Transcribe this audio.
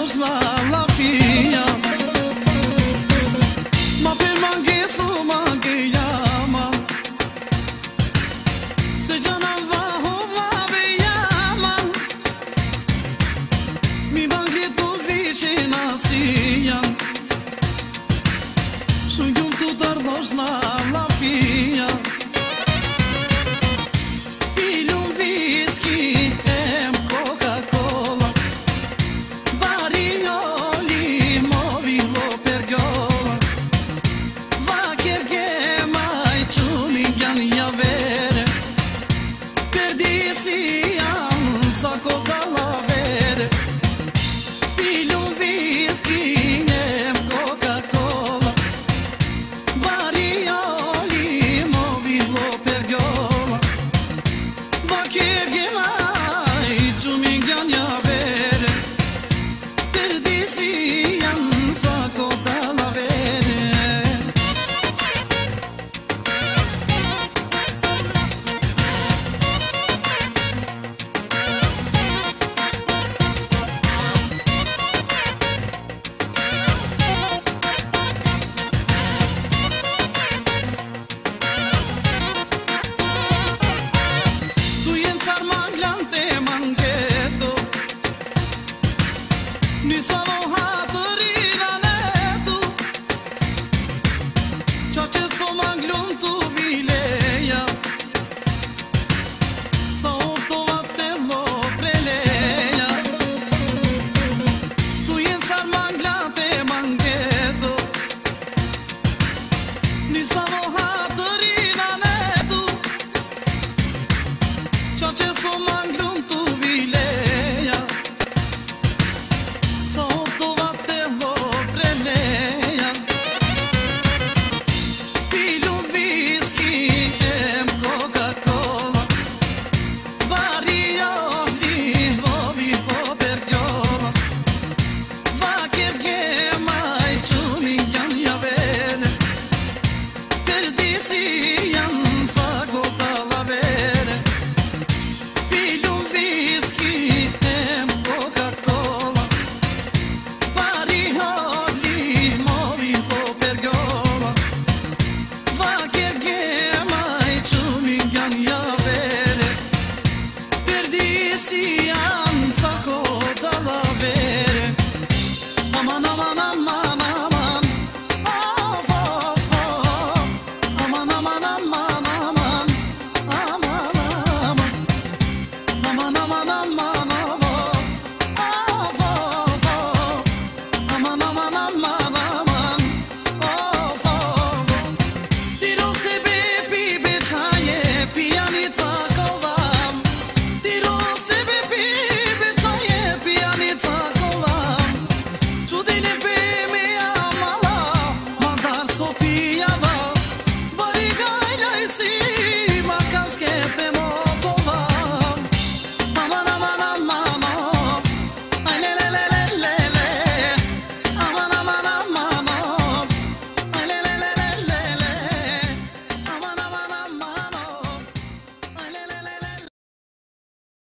të tërmosh la see. Nous savons